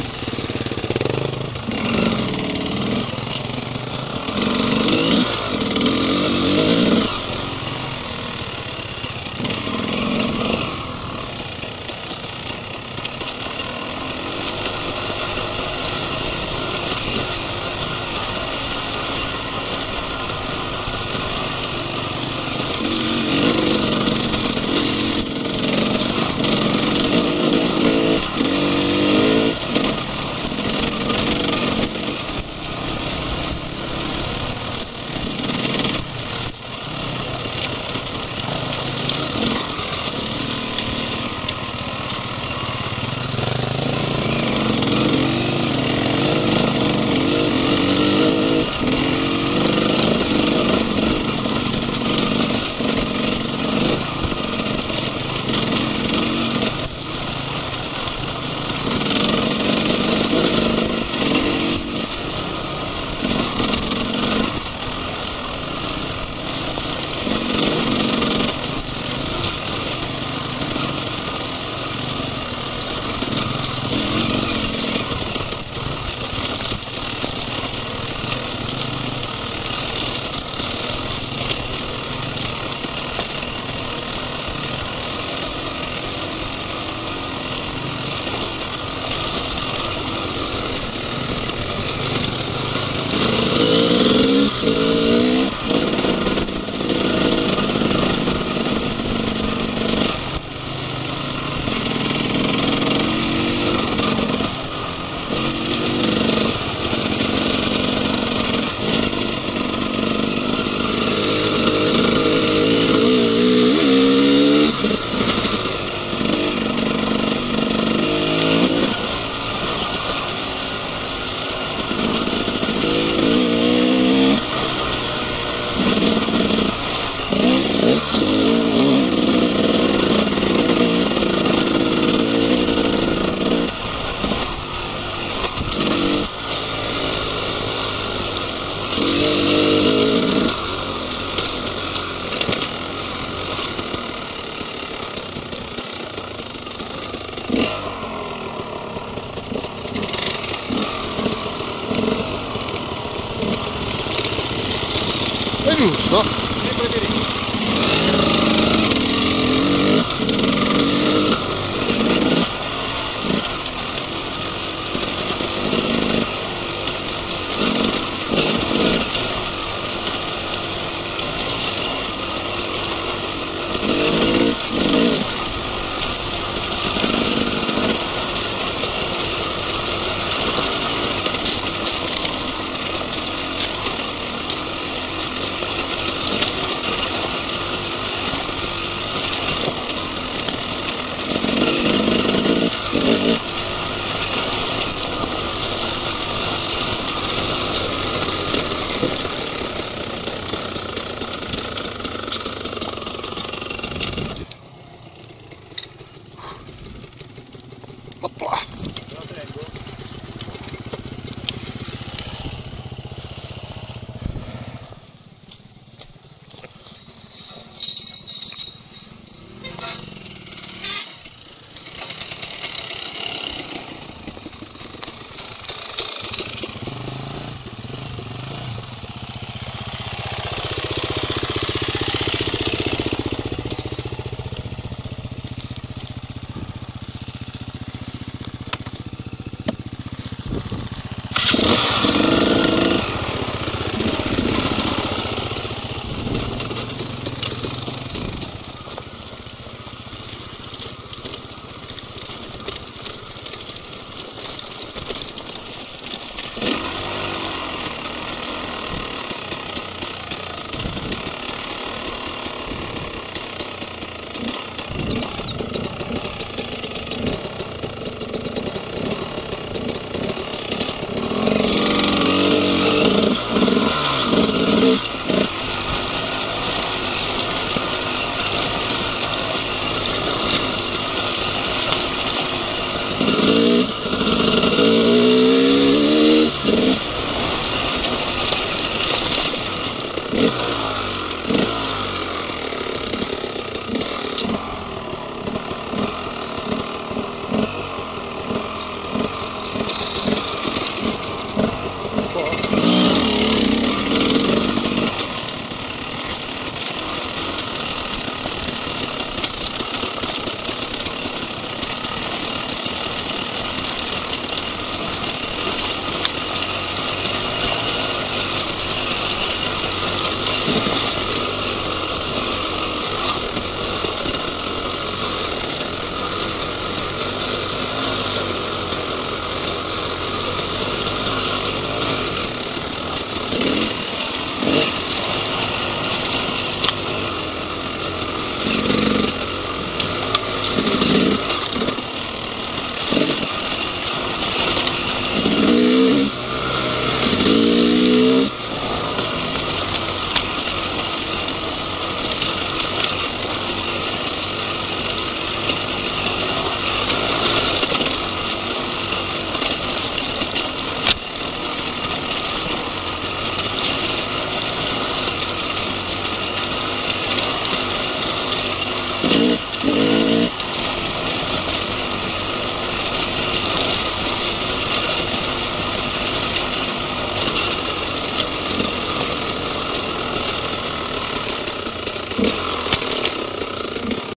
là. Giusto?